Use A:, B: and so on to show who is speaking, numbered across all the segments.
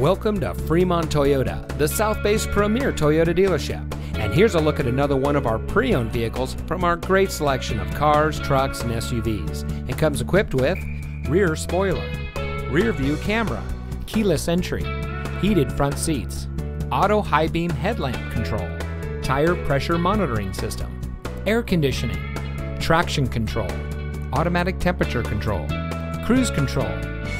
A: Welcome to Fremont Toyota, the South Bay's premier Toyota dealership. And here's a look at another one of our pre owned vehicles from our great selection of cars, trucks, and SUVs. It comes equipped with rear spoiler, rear view camera, keyless entry, heated front seats, auto high beam headlamp control, tire pressure monitoring system, air conditioning, traction control, automatic temperature control, cruise control,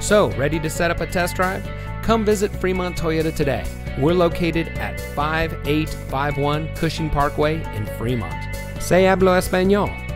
A: So, ready to set up a test drive? Come visit Fremont Toyota today. We're located at 5851 Cushing Parkway in Fremont. Se hablo español.